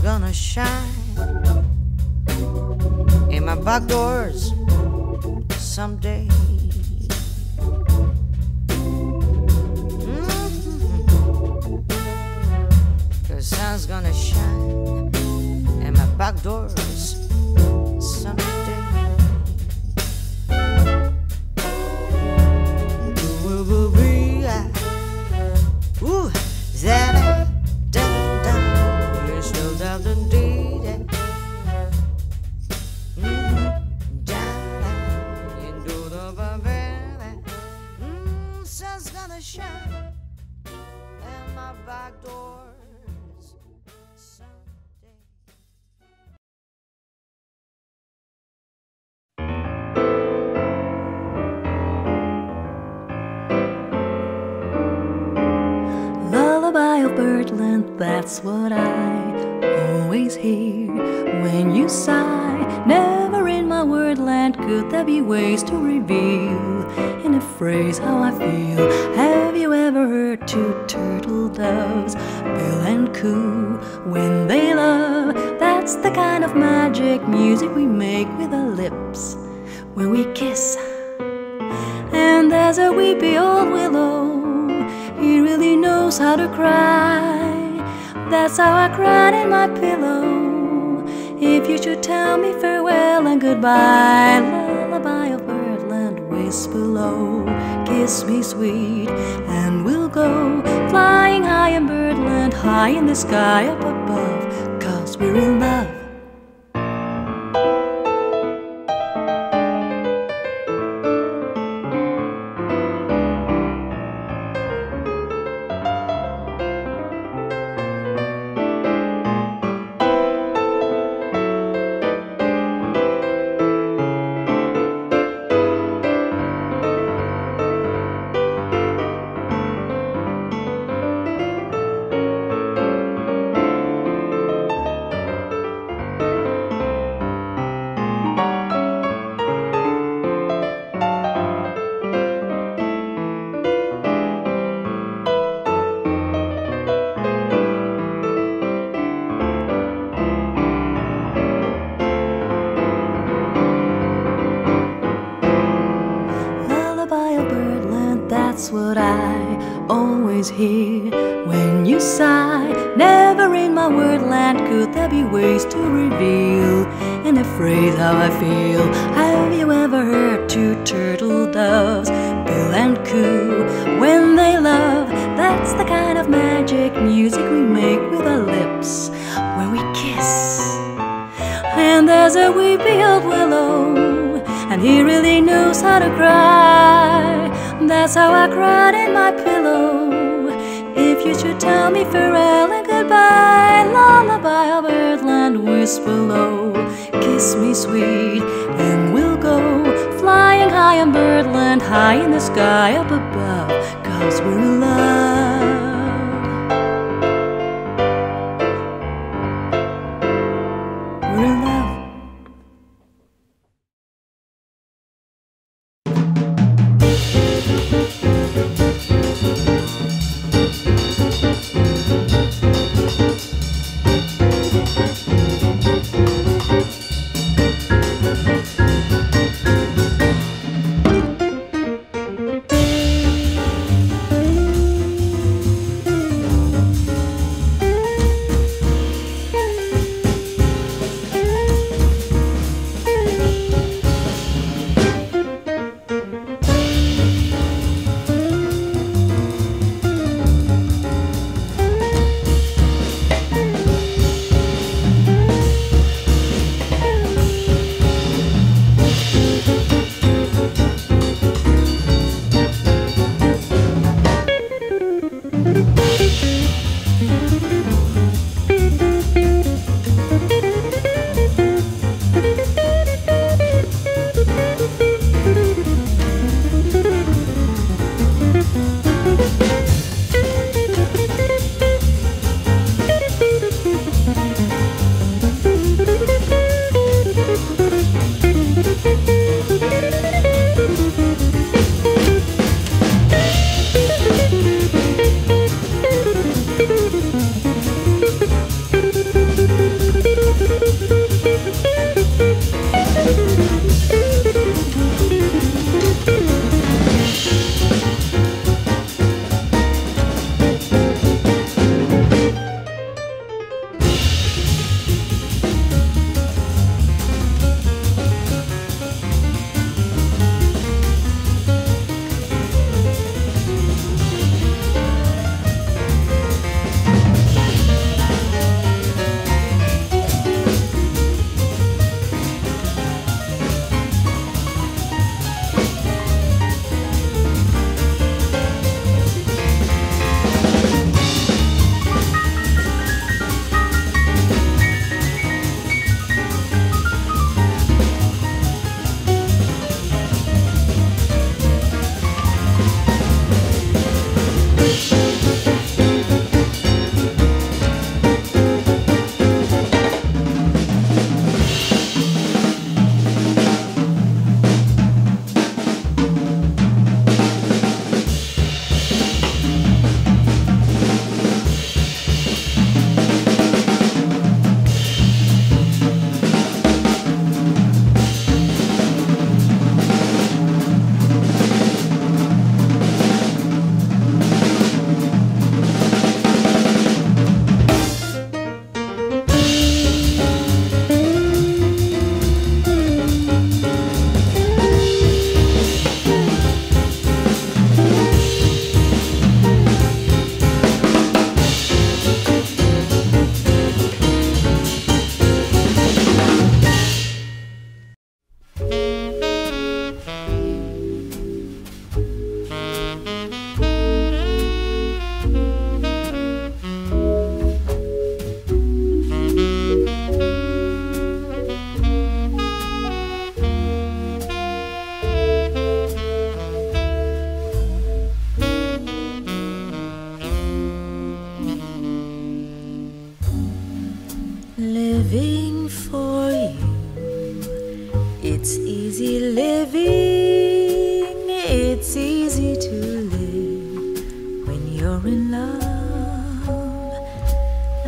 sun's gonna shine in my back doors someday. Mhm. Cause sun's gonna shine in my back doors someday. Ooh, back. Lullaby of birdland, that's what I always hear when you sigh. Never in my wordland could there be ways to reveal in a phrase how I feel. When they love? That's the kind of magic music we make with our lips when we kiss. And there's a weepy old willow. He really knows how to cry. That's how I cried in my pillow. If you should tell me farewell and goodbye, lullaby of birdland, whisper low, kiss me sweet, and we'll go flying high in birdland, high in the sky up above, cause we're in love.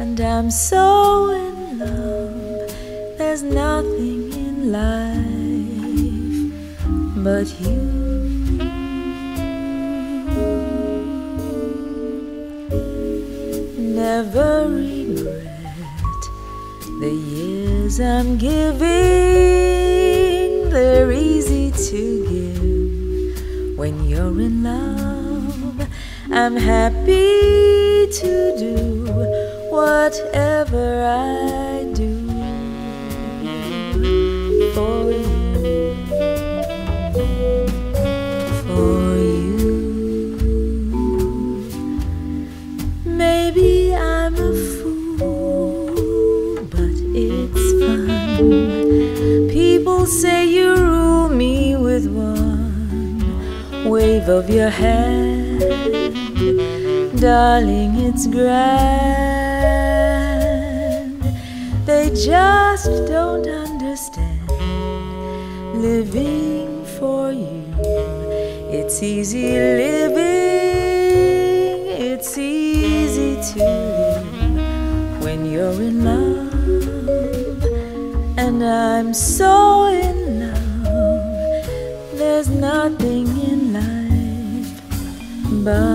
And I'm so in love, there's nothing in life but you. Never regret the years I'm giving, they're easy to give when you're in love. I'm happy to do whatever I do for you. For you. Maybe I'm a fool, but it's fun. People say you rule me with one wave of your hand. Darling, it's grand. Just don't understand living for you. It's easy living, it's easy to live when you're in love. And I'm so in love, there's nothing in life but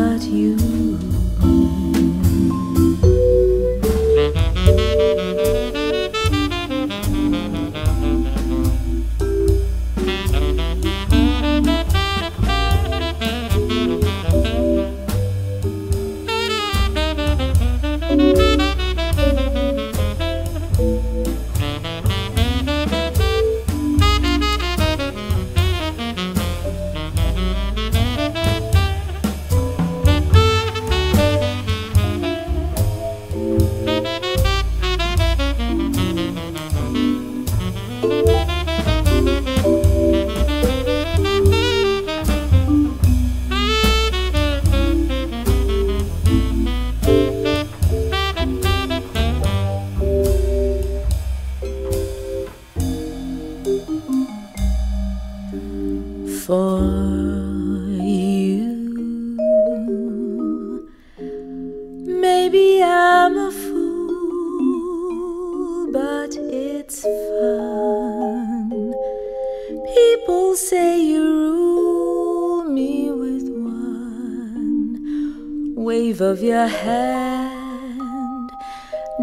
hand.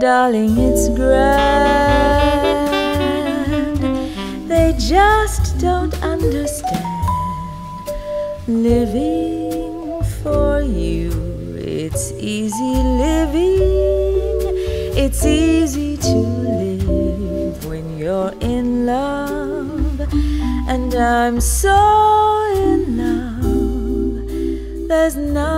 Darling, it's grand. They just don't understand living for you. It's easy living, it's easy to live when you're in love. And I'm so in love, there's nothing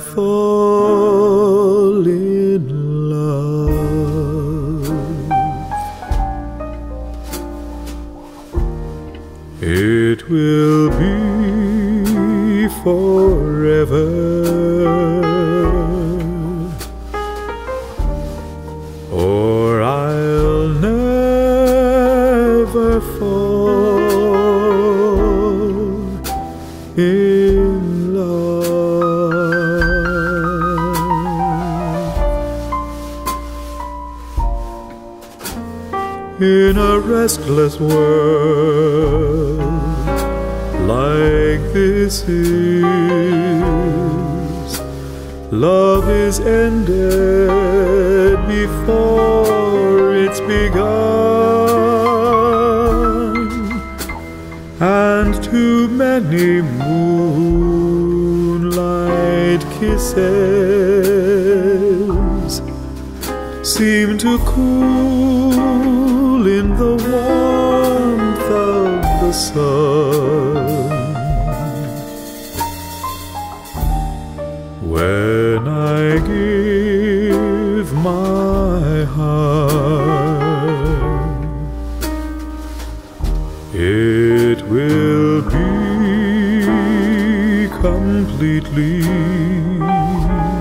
Fall 雨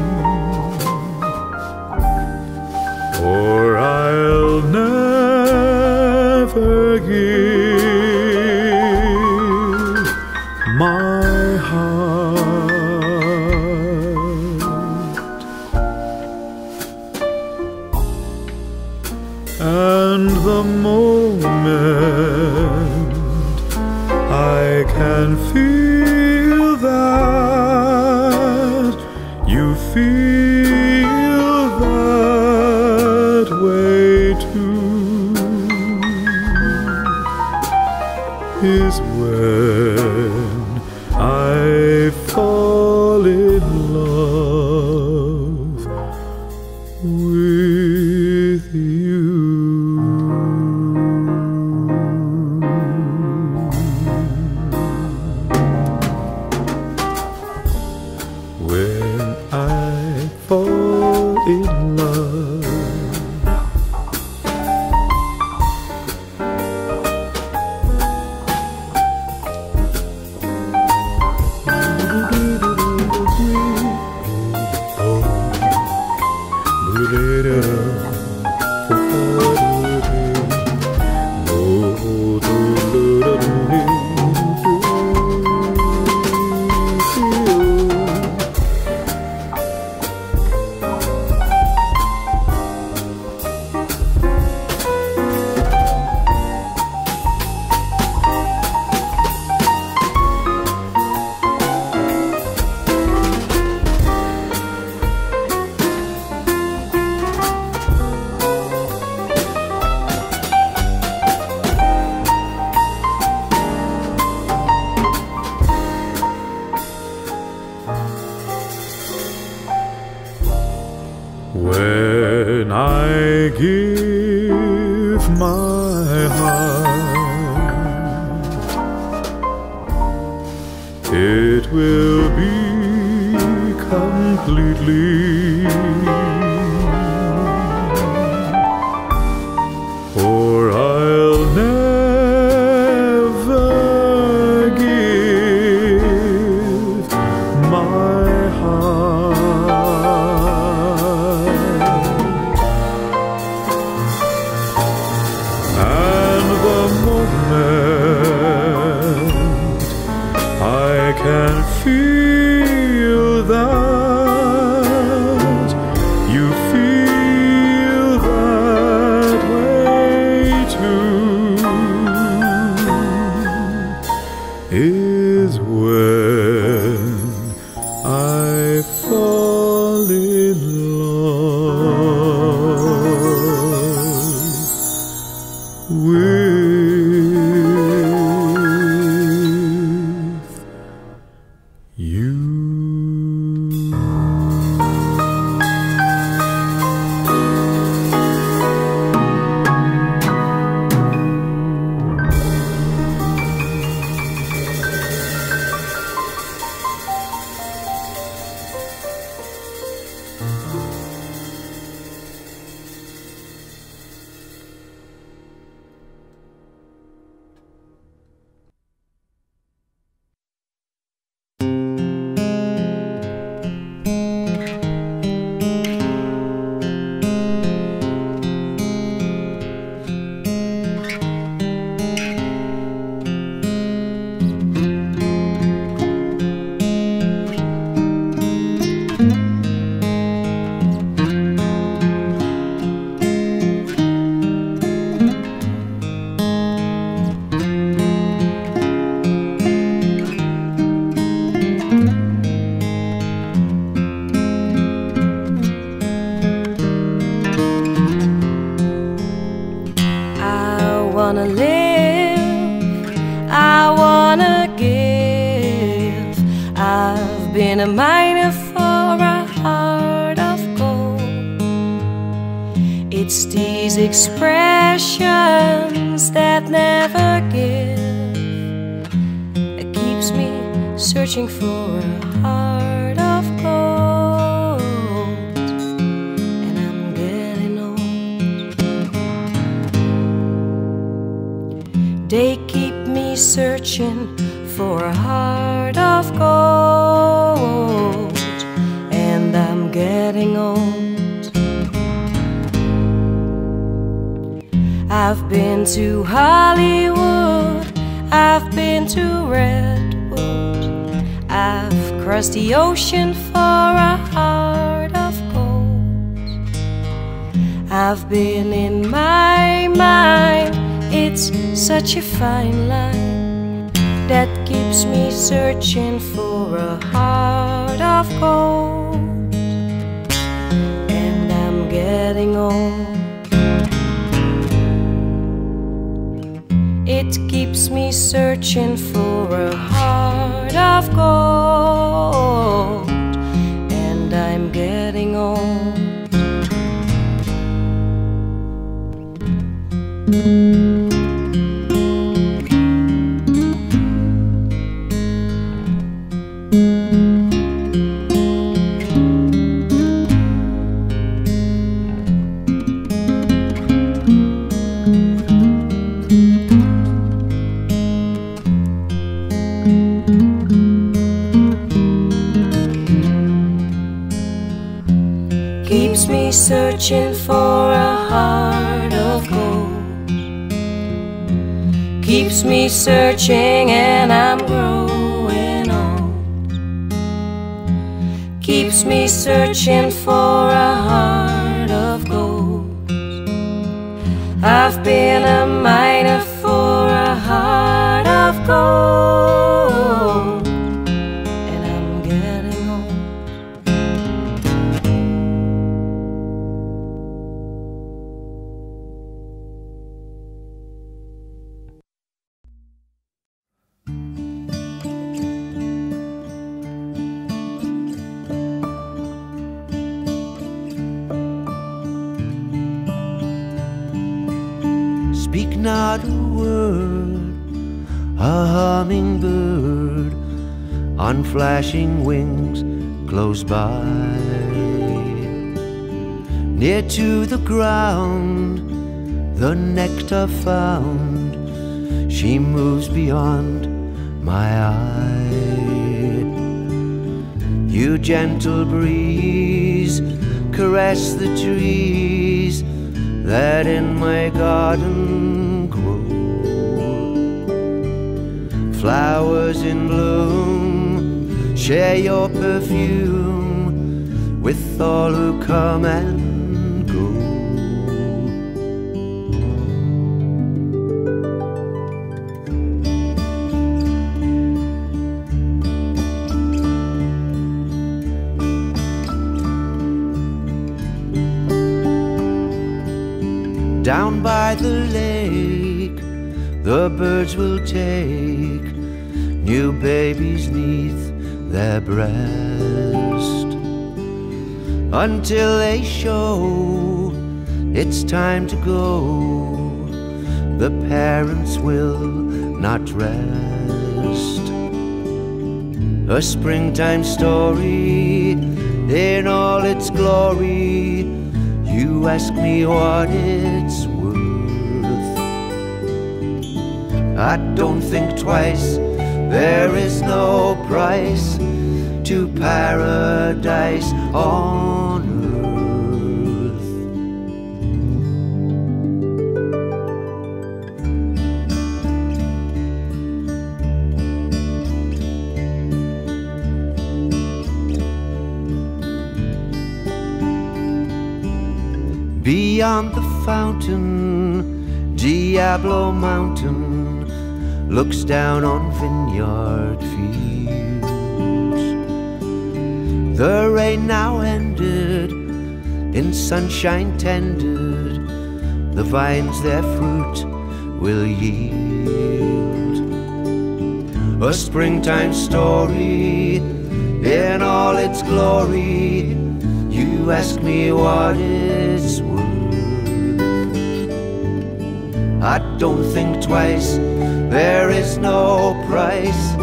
It keeps me searching for a heart of gold. Keeps me searching and I'm growing old. Keeps me searching for a heart of gold. I've been a miner for a heart of gold. By. Near to the ground, the nectar found, she moves beyond my eye. You gentle breeze, caress the trees that in my garden grow. Flowers in bloom, share your perfume with all who come and go. Down by the lake, the birds will take new babies neath their breast until they show it's time to go. The parents will not rest. A springtime story in all its glory. You ask me what it's worth. I don't think twice, there is no price to paradise on earth. Beyond the fountain, Diablo Mountain looks down on vineyard The rain now ended, in sunshine tended, the vines their fruit will yield. A springtime story in all its glory. You ask me what it's worth. I don't think twice, there is no price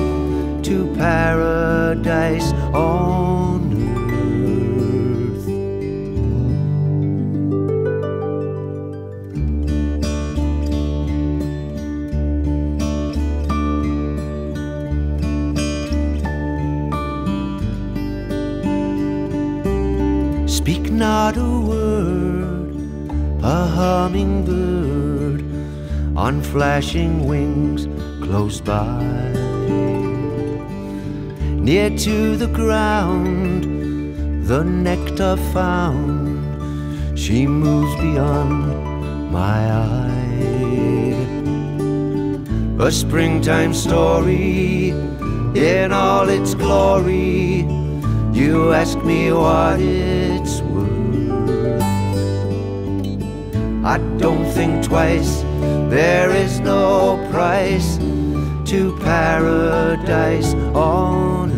to paradise on not a word, a hummingbird on flashing wings close by. Near to the ground, the nectar found, she moves beyond my eye. A springtime story in all its glory. You ask me what it's I don't think twice, there is no price to paradise on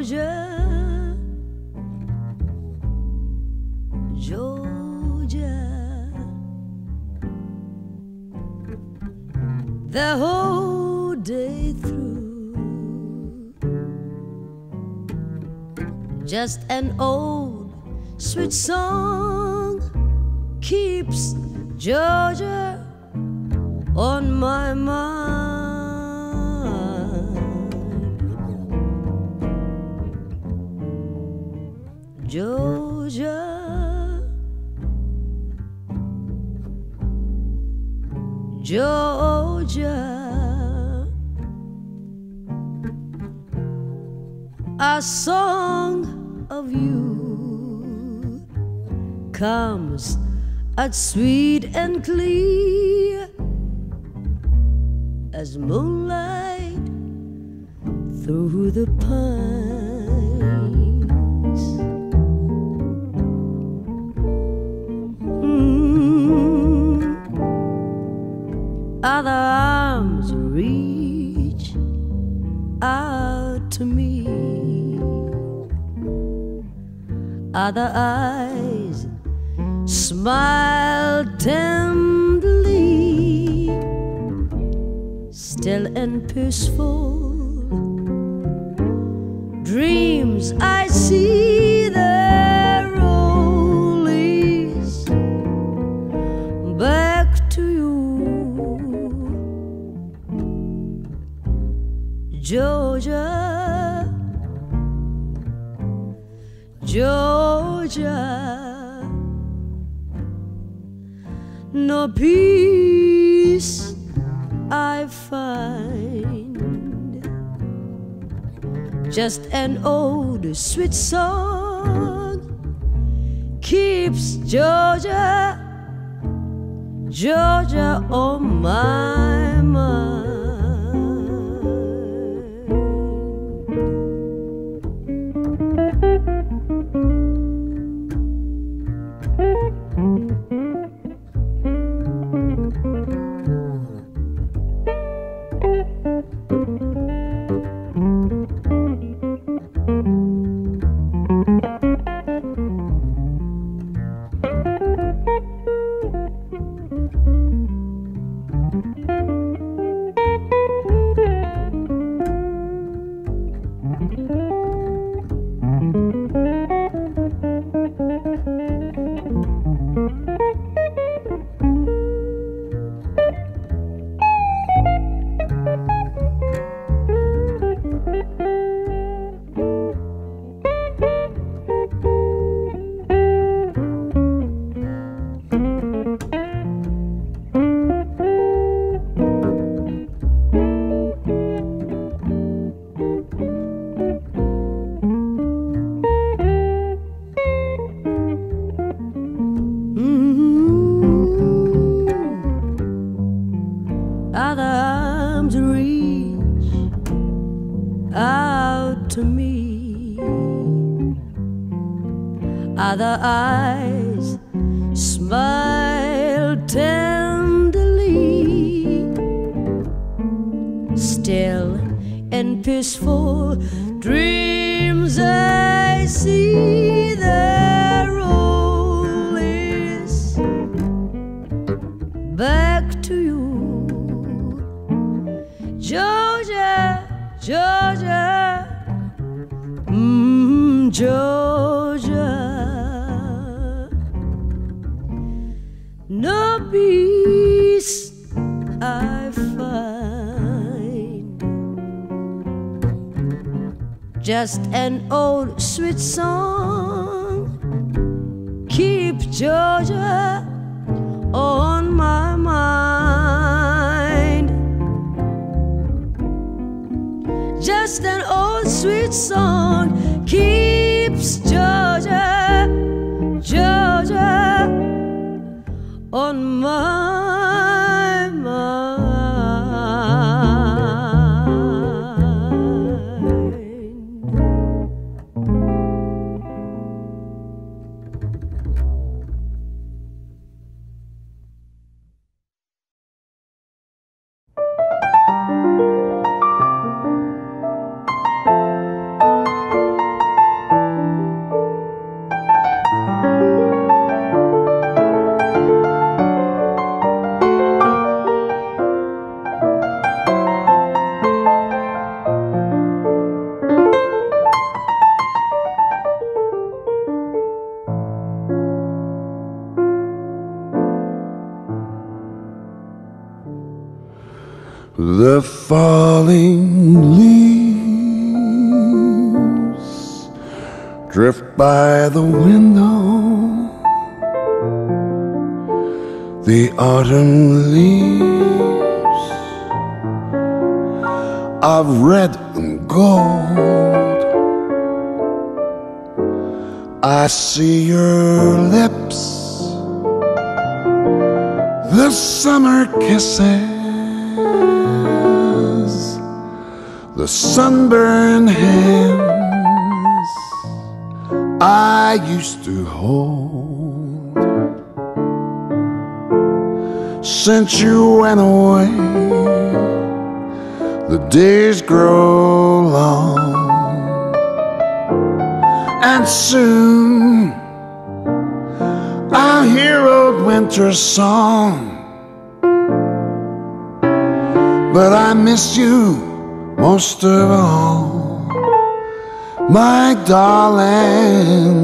Georgia, Georgia, the whole day through. Just an old sweet song keeps Georgia on my mind. Georgia, Georgia, a song of you comes as sweet and clear as moonlight through the pines. Arms reach out to me. Other eyes smile tenderly, still and peaceful. Dreams I see Georgia. No peace I find just an old sweet song keeps Georgia, Georgia on my mind. By the window. The autumn leaves of red and gold. I see your lips, the summer kisses the sunburned hands I used to hold. Since you went away, the days grow long, and soon I'll hear old winter's song. But I miss you most of all, my darling.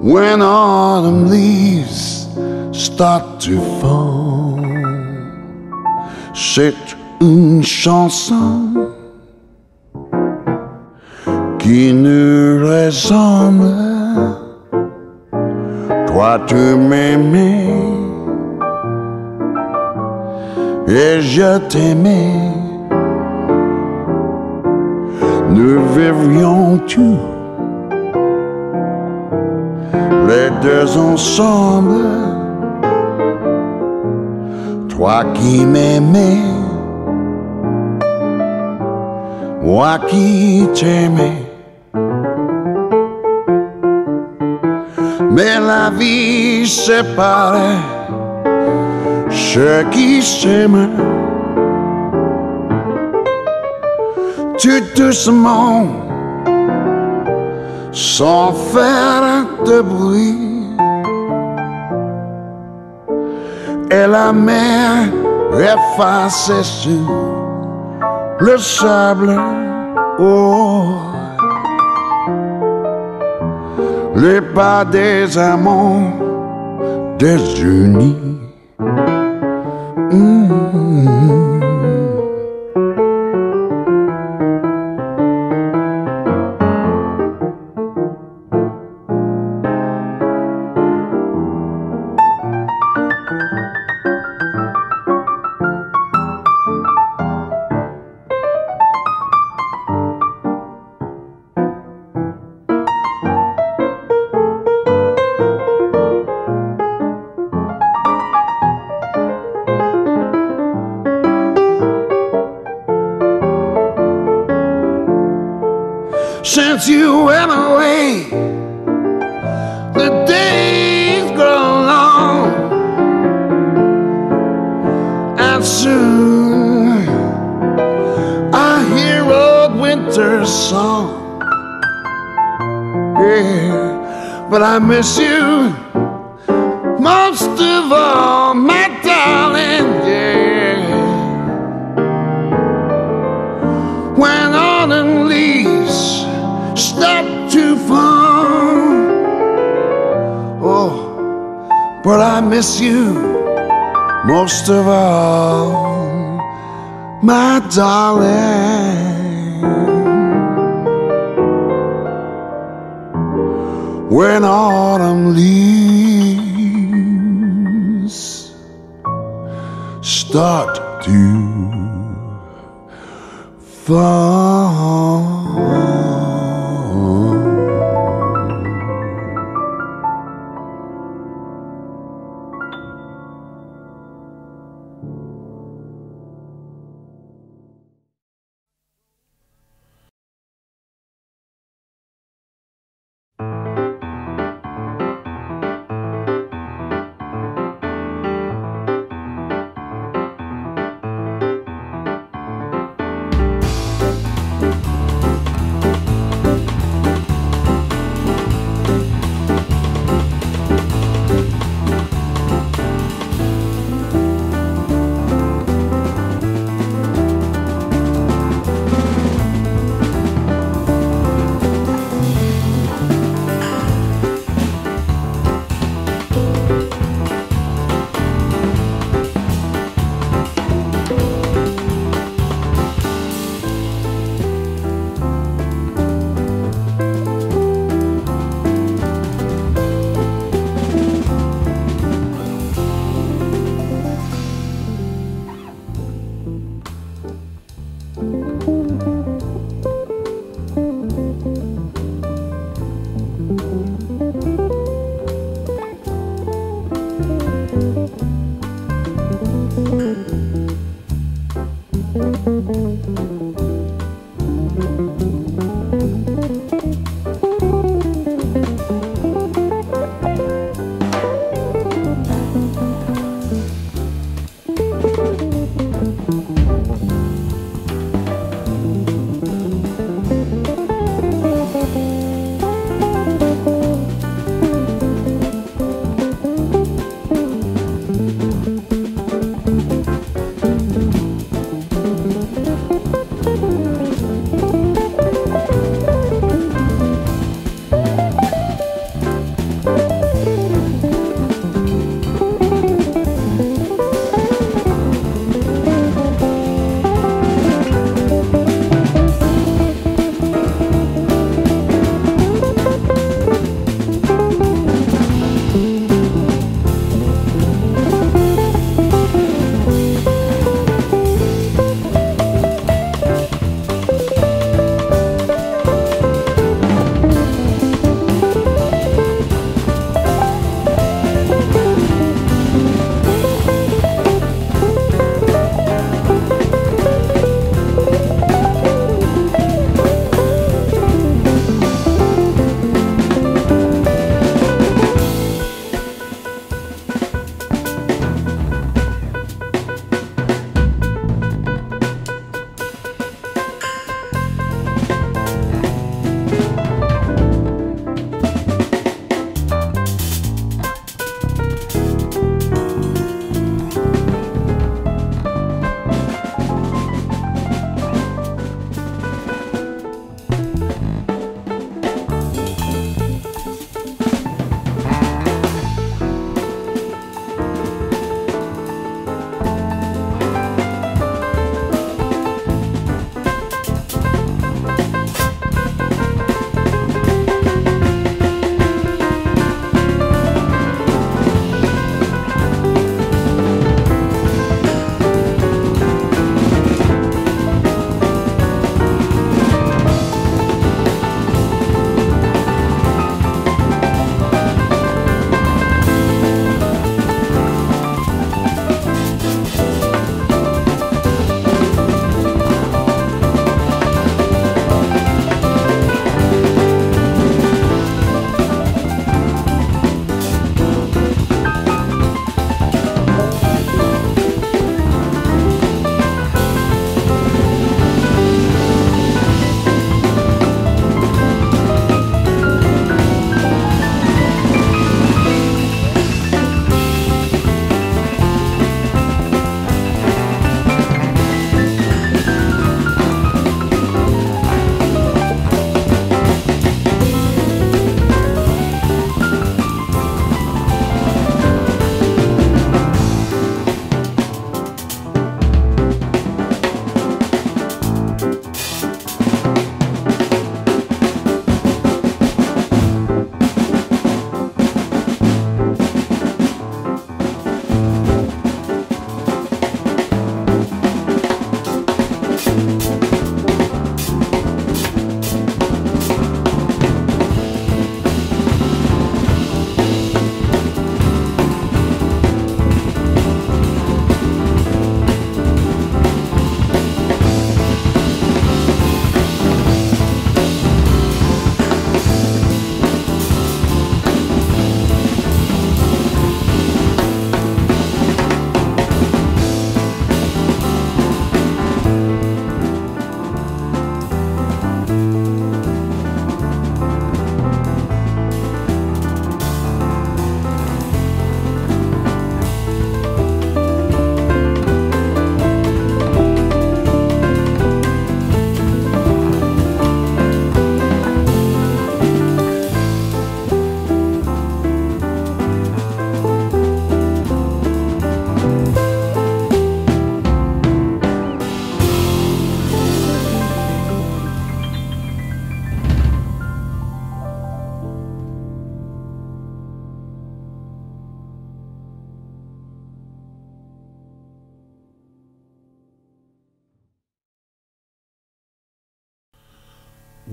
When autumn leaves start to fall, c'est une chanson qui nous ressemble. Toi, tu m'aimais et je t'aimais. Nous vivrions tous les deux ensemble. Toi qui m'aimais, moi qui t'aimais? Mais la vie séparait ceux qui s'aiment tout doucement sans faire de bruit? Et la mer effacée sur le sable les pas des amants désunis but I miss you most of all, my darling. Yeah, when autumn leaves start to fall. Oh, but I miss you most of all, my darling. When autumn leaves start to fall.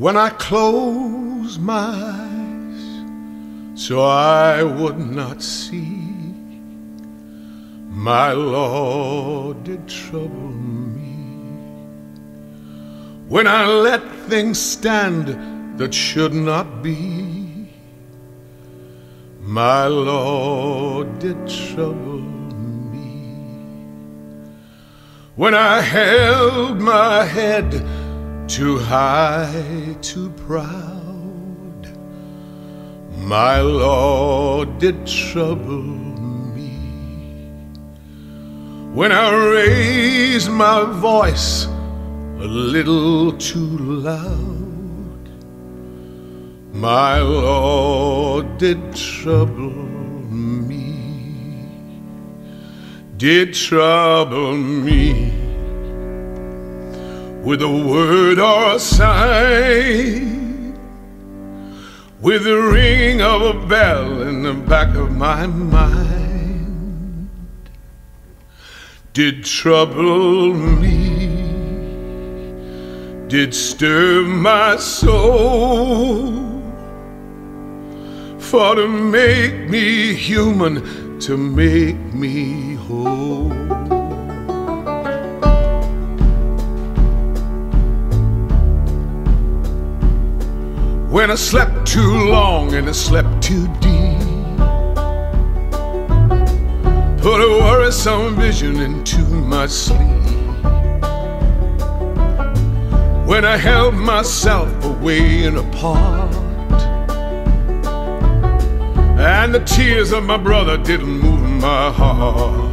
When I close my eyes so I would not see. My Lord did trouble me when I let things stand that should not be. My Lord did trouble me when I held my head too high, too proud. My Lord did trouble me when I raised my voice a little too loud. My Lord did trouble me, did trouble me with a word or a sign, with the ringing of a bell in the back of my mind, did trouble me, did stir my soul. For to make me human, to make me whole. When I slept too long and I slept too deep. Put a worrisome vision into my sleep. When I held myself away and apart, and the tears of my brother didn't move my heart.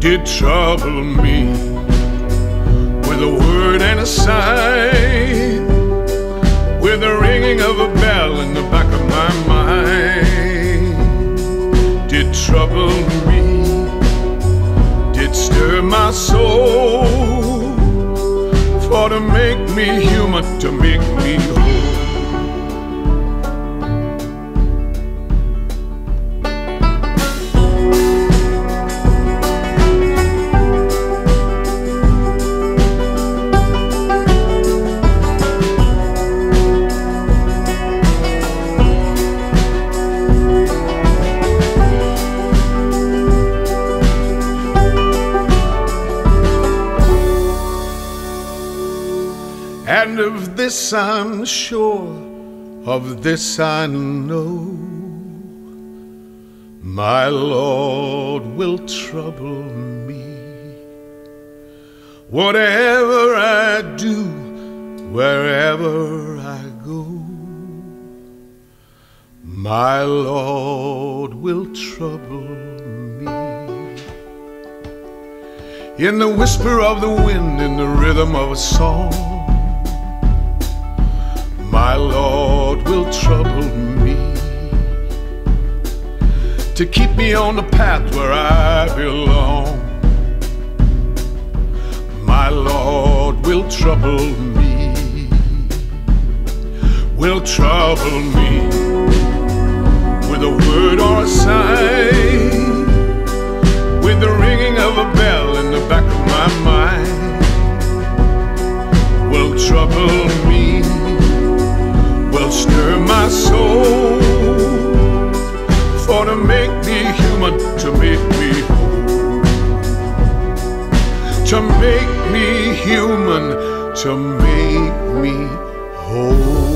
Did trouble me word and a sign, with the ringing of a bell in the back of my mind. Did trouble me, did stir my soul, for to make me human, to make me whole. This I'm sure, of this I know. My Lord will trouble me. Whatever I do, wherever I go, my Lord will trouble me. In the whisper of the wind, in the rhythm of a song, my Lord will trouble me to keep me on the path where I belong. My Lord will trouble me, will trouble me with a word or a sign, with the ringing of a bell in the back of my mind. Will trouble me will stir my soul for to make me human, to make me whole, to make me human, to make me whole.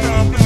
Stop